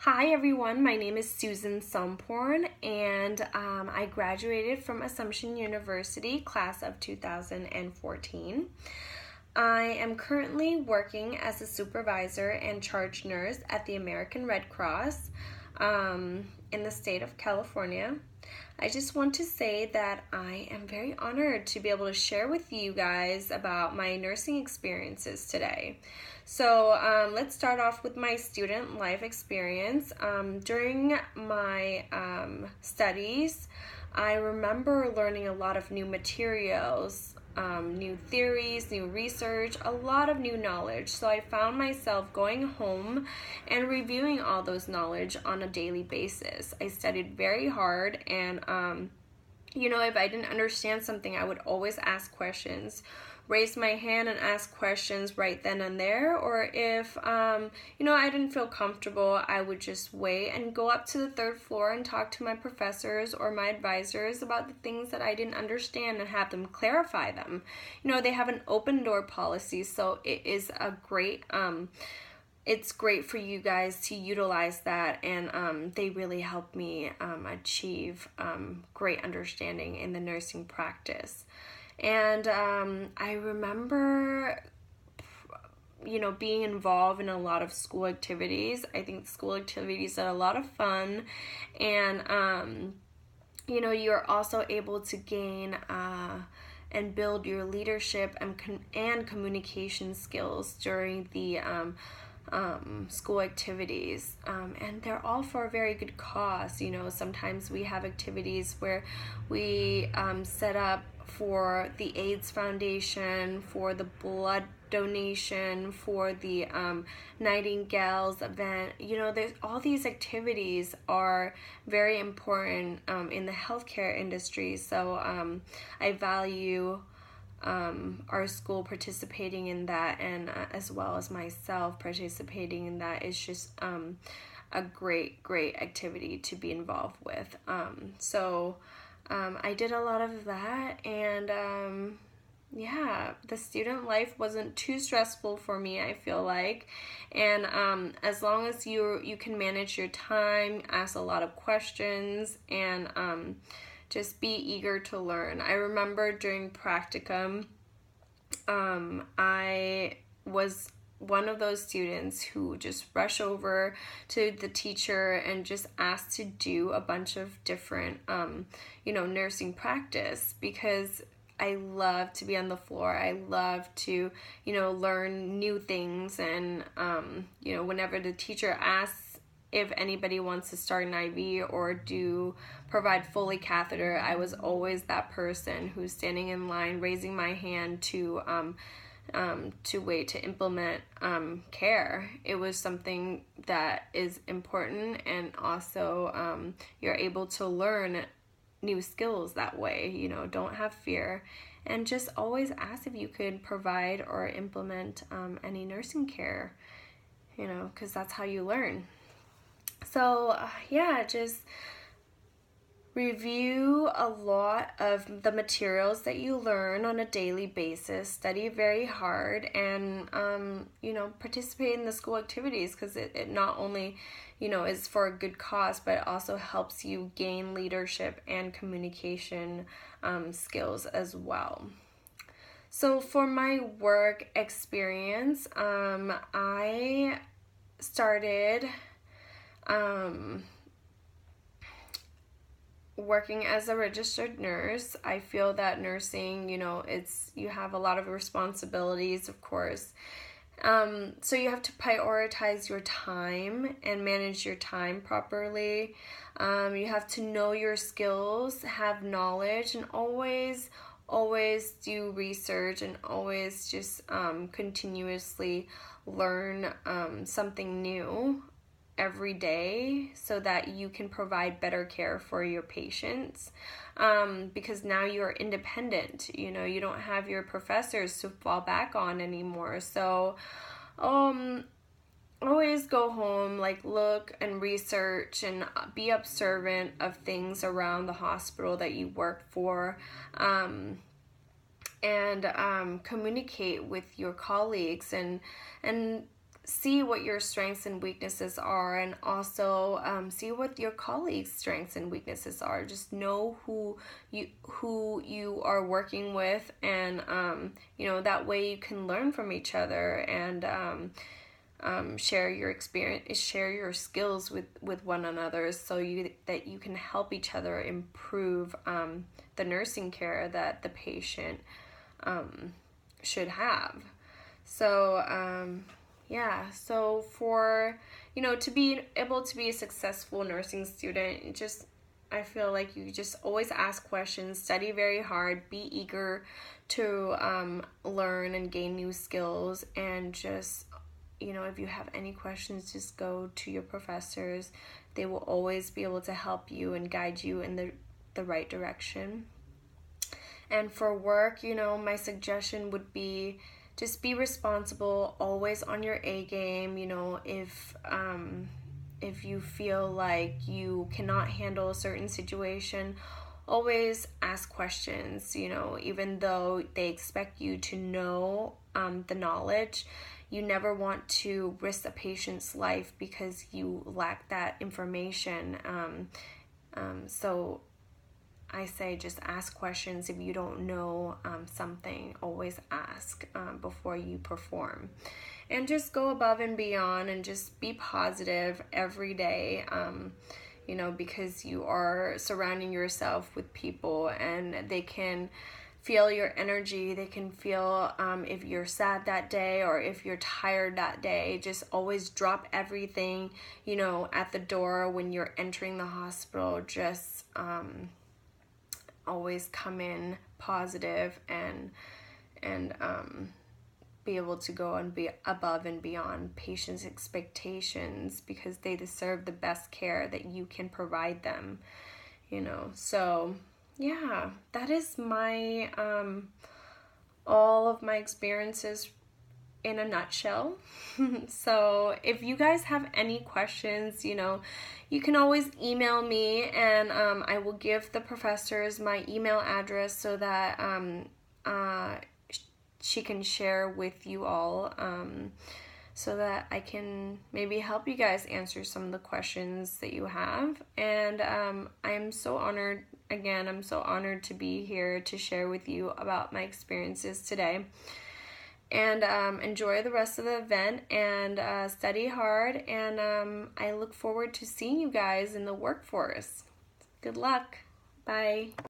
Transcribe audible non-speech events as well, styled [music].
Hi everyone, my name is Susan Somporn and um, I graduated from Assumption University class of 2014. I am currently working as a supervisor and charge nurse at the American Red Cross um, in the state of California. I just want to say that I am very honored to be able to share with you guys about my nursing experiences today. So, um, let's start off with my student life experience. Um, during my um, studies, I remember learning a lot of new materials um, new theories, new research, a lot of new knowledge. So I found myself going home and reviewing all those knowledge on a daily basis. I studied very hard and um, you know, if I didn't understand something, I would always ask questions raise my hand and ask questions right then and there or if um, you know i didn't feel comfortable i would just wait and go up to the third floor and talk to my professors or my advisors about the things that i didn't understand and have them clarify them. You know they have an open door policy so it is a great um, it's great for you guys to utilize that and um, they really help me um, achieve um, great understanding in the nursing practice and um, I remember, you know, being involved in a lot of school activities. I think school activities are a lot of fun. And, um, you know, you're also able to gain uh, and build your leadership and, and communication skills during the um, um, school activities, um, and they're all for a very good cause. You know, sometimes we have activities where we um, set up for the AIDS Foundation, for the blood donation, for the um, Nightingales event. You know, there's all these activities are very important um, in the healthcare industry. So um, I value um, our school participating in that, and uh, as well as myself participating in that is just um, a great, great activity to be involved with. Um, so um, I did a lot of that, and um, yeah, the student life wasn't too stressful for me. I feel like, and um, as long as you you can manage your time, ask a lot of questions, and um, just be eager to learn. I remember during practicum, um, I was one of those students who just rush over to the teacher and just ask to do a bunch of different um, you know nursing practice because I love to be on the floor. I love to, you know, learn new things. And, um, you know, whenever the teacher asks if anybody wants to start an IV or do provide Foley catheter, I was always that person who's standing in line, raising my hand to um, um, to wait to implement um, care. It was something that is important, and also um, you're able to learn new skills that way. You know, don't have fear, and just always ask if you could provide or implement um, any nursing care. You know, because that's how you learn. So, uh, yeah, just review a lot of the materials that you learn on a daily basis, study very hard, and, um, you know, participate in the school activities because it, it not only, you know, is for a good cause, but it also helps you gain leadership and communication um, skills as well. So, for my work experience, um, I started um, working as a registered nurse, I feel that nursing, you know, it's you have a lot of responsibilities, of course. Um, so you have to prioritize your time and manage your time properly. Um, you have to know your skills, have knowledge, and always, always do research and always just um, continuously learn um, something new every day so that you can provide better care for your patients um, because now you're independent you know you don't have your professors to fall back on anymore. So um always go home like look and research and be observant of things around the hospital that you work for um, and um, communicate with your colleagues and and see what your strengths and weaknesses are and also um, see what your colleagues strengths and weaknesses are. Just know who you who you are working with and um, you know that way you can learn from each other and um, um share your experience share your skills with with one another so you that you can help each other improve um, the nursing care that the patient um, should have. So yeah so for you know to be able to be a successful nursing student just i feel like you just always ask questions study very hard be eager to um, learn and gain new skills and just you know if you have any questions just go to your professors. They will always be able to help you and guide you in the the right direction. And for work you know my suggestion would be just be responsible, always on your A game. You know, if um, if you feel like you cannot handle a certain situation, always ask questions. You know, even though they expect you to know um, the knowledge, you never want to risk a patient's life because you lack that information. Um, um, so I say just ask questions. If you don't know um, something, always ask um, before you perform. And just go above and beyond and just be positive every day, um, you know, because you are surrounding yourself with people and they can feel your energy. They can feel um, if you're sad that day or if you're tired that day. Just always drop everything, you know, at the door when you're entering the hospital. Just, um, always come in positive and and um, be able to go and be above and beyond patients' expectations because they deserve the best care that you can provide them. You know, so yeah, that is my um, all of my experiences in a nutshell. [laughs] so if you guys have any questions, you know, you can always email me and um, I will give the professors my email address so that um, uh, she can share with you all um, so that I can maybe help you guys answer some of the questions that you have. And um, I'm so honored, again, I'm so honored to be here to share with you about my experiences today and um, enjoy the rest of the event and uh, study hard. And um, I look forward to seeing you guys in the workforce. Good luck. Bye.